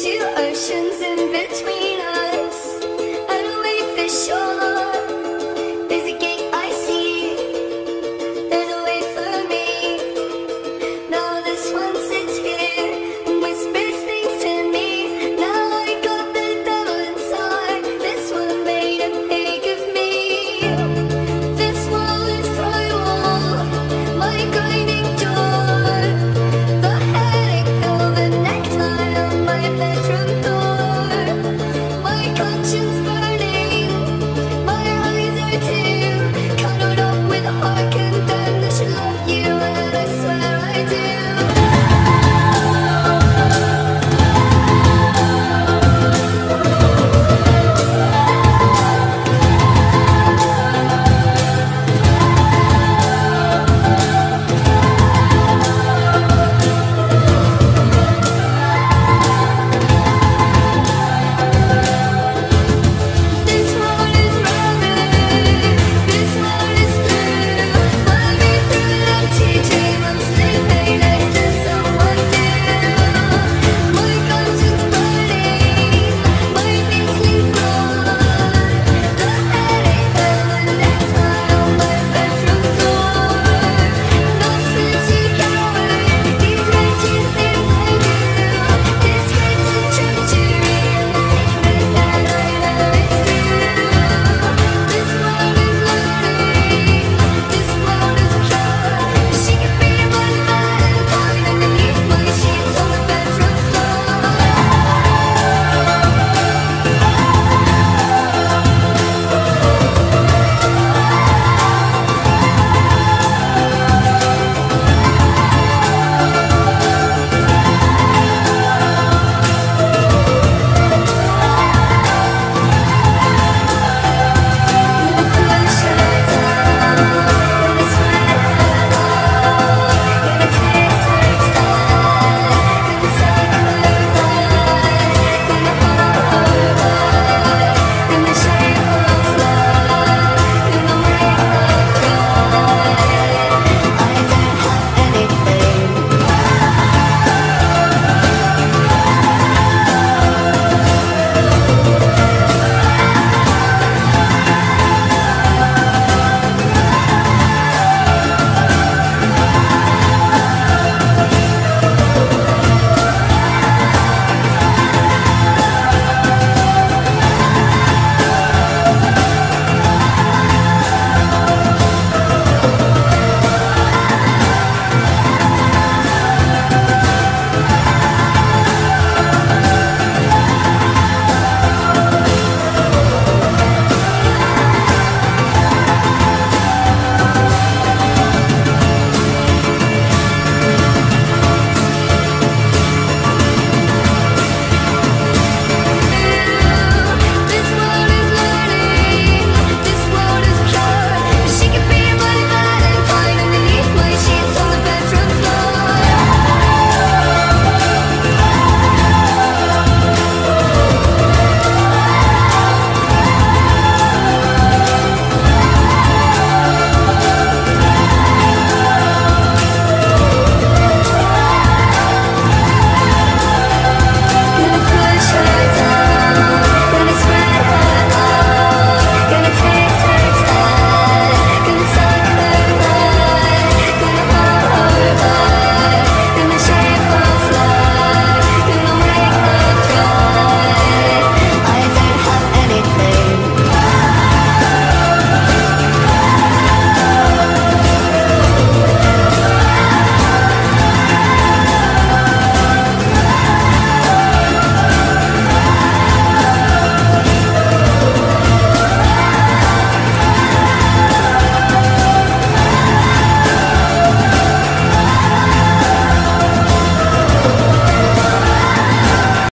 Two oceans in between us.